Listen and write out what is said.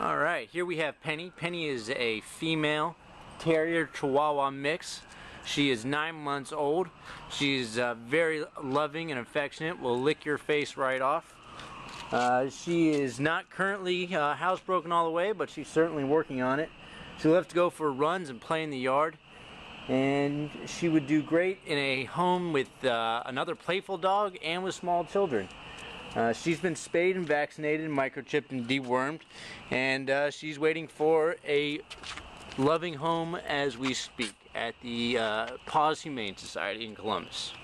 All right, here we have Penny. Penny is a female terrier chihuahua mix. She is nine months old. She's uh, very loving and affectionate, will lick your face right off. Uh, she is not currently uh, housebroken all the way, but she's certainly working on it. She loves to go for runs and play in the yard. And she would do great in a home with uh, another playful dog and with small children. Uh, she's been spayed and vaccinated, microchipped and dewormed, and uh, she's waiting for a loving home as we speak at the uh, Paws Humane Society in Columbus.